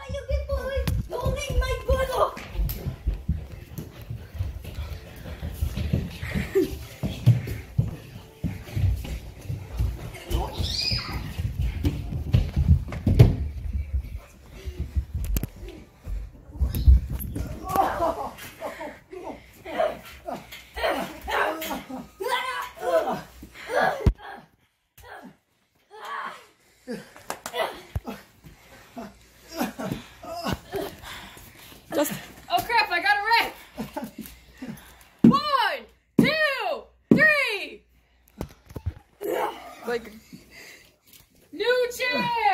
kayo dito. eh. Just Oh crap, I got a wreck! One, two, three! like New! Blake!